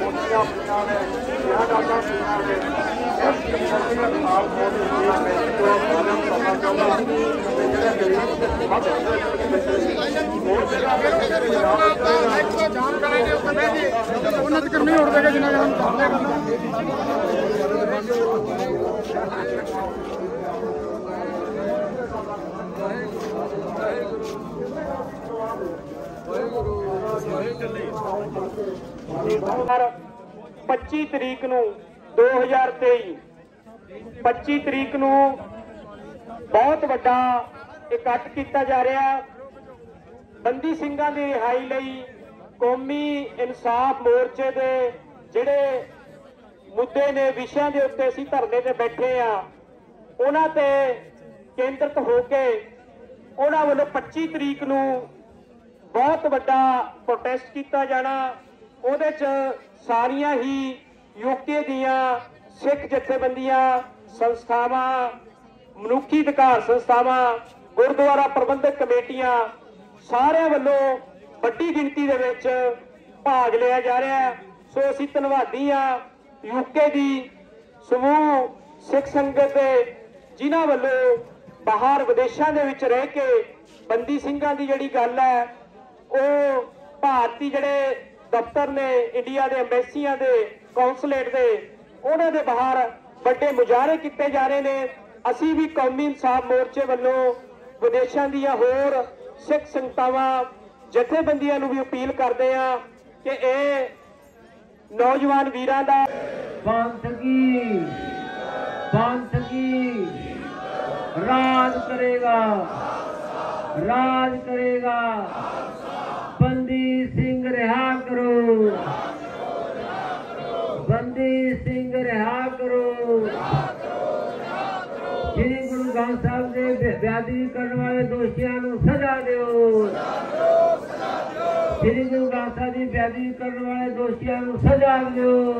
ਮੋਟੀਆਂ ਪੀਆਂ ਨੇ ਜਿਹੜਾ ਡਾਕਟਰ ਪੀਆਂ ਨੇ ਇਸ ਕਮਿਸ਼ਨ ਦੇ ਨਾਲ ਬਹੁਤ ਵਧੀਆ ਮੈਂ ਜੋ ਆਲਮ ਕਰਨਾ ਚਾਹੁੰਦਾ ਤੇ ਜਿਹੜਾ ਗਰੀਬ ਵੱਧ ਉਨਤ ਕਰਨੀ ਹੋਰ ਦੇਗਾ ਜਿੰਨਾ ਜਨ ਕਰਦੇ ਕਰਨਾ। 25 ਤਰੀਕ ਨੂੰ 2023 25 ਤਰੀਕ ਨੂੰ ਬਹੁਤ ਵੱਡਾ ਇਕੱਠ ਕੀਤਾ ਜਾ ਰਿਹਾ। ਬੰਦੀ ਸਿੰਘਾਂ ਦੀ ਰਿਹਾਈ ਲਈ ਕੌਮੀ ਇਨਸਾਫ ਮੋਰਚੇ ਦੇ ਜਿਹੜੇ ਮੁੱਦੇ ਨੇ, ਵਿਸ਼ਿਆਂ ਦੇ ਉੱਤੇ ਅਸੀਂ ਧਰਨੇ ਤੇ ਬੈਠੇ ਆ ਉਹਨਾਂ ਤੇ ਕੇਂਦਰਿਤ ਹੋ ਕੇ ਉਹਨਾਂ ਵੱਲੋਂ 25 ਤਰੀਕ ਨੂੰ ਬਹੁਤ ਵੱਡਾ ਪ੍ਰੋਟੈਸਟ ਕੀਤਾ ਜਾਣਾ। ਉਹਦੇ 'ਚ ਸਾਰੀਆਂ ਹੀ ਯੂਕੇ ਦੀਆਂ ਸਿੱਖ ਜਥੇਬੰਦੀਆਂ, ਸੰਸਥਾਵਾਂ, ਮਨੁੱਖੀ ਅਧਿਕਾਰ ਸੰਸਥਾਵਾਂ, ਗੁਰਦੁਆਰਾ ਪ੍ਰਬੰਧਕ ਕਮੇਟੀਆਂ, ਸਾਰਿਆਂ ਵੱਲੋਂ ਵੱਡੀ ਗਿਣਤੀ ਦੇ ਵਿੱਚ ਭਾਗ ਲਿਆ ਜਾ ਰਿਹਾ ਹੈ। ਸੋ ਅਸੀਂ ਧੰਨਵਾਦੀ ਆ ਯੂਕੇ ਦੀ ਸਮੂਹ ਸਿੱਖ ਸੰਗਤ ਦੇ, ਜਿਨ੍ਹਾਂ ਵੱਲੋਂ ਬਾਹਰ ਵਿਦੇਸ਼ਾਂ ਦੇ ਵਿੱਚ ਰਹਿ ਕੇ ਬੰਦੀ ਸਿੰਘਾਂ ਦੀ ਜਿਹੜੀ ਗੱਲ ਹੈ ਉਹ ਭਾਰਤੀ ਜਿਹੜੇ ਦਫ਼ਤਰ ਨੇ, ਇੰਡੀਆ ਦੇ ਐਮਬੈਸੀਆਂ ਦੇ, ਕੌਂਸੂਲੇਟ ਦੇ, ਉਹਨਾਂ ਦੇ ਬਾਹਰ ਵੱਡੇ ਮੁਜ਼ਾਹਰੇ ਕੀਤੇ ਜਾ ਰਹੇ ਨੇ। ਅਸੀਂ ਵੀ ਕੌਮੀ ਇਨਸਾਫ ਮੋਰਚੇ ਵੱਲੋਂ ਵਿਦੇਸ਼ਾਂ ਦੀਆਂ ਹੋਰ ਸਿੱਖ ਸੰਗਤਾਵਾਂ, ਜਥੇਬੰਦੀਆਂ ਨੂੰ ਵੀ ਅਪੀਲ ਕਰਦੇ ਆ ਕਿ ਇਹ ਨੌਜਵਾਨ ਵੀਰਾਂ ਦਾ ਬਾਂਸਗੀ ਬਾਂਸਗੀ ਰਾਜ ਕਰੇਗਾ ਰਾਜ ਕਰੇਗਾ। ਕਰੋ ਬੰਦੀ ਸਿੰਘ ਰਿਹਾ ਕਰੋ। ਸ੍ਰੀ ਗੁਰੂ ਗ੍ਰੰਥ ਸਾਹਿਬ ਦੇ ਬੇ- ਕਰਨ ਵਾਲੇ ਦੋਸ਼ੀਆਂ ਨੂੰ ਸਜ਼ਾ ਦਿਓ। ਸ੍ਰੀ ਗੁਰੂ ਗ੍ਰੰਥ ਸਾਹਿਬ ਦੀ ਬੇਅਦਬੀ ਕਰਨ ਵਾਲੇ ਦੋਸ਼ੀਆਂ ਨੂੰ ਸਜ਼ਾ ਦਿਓ।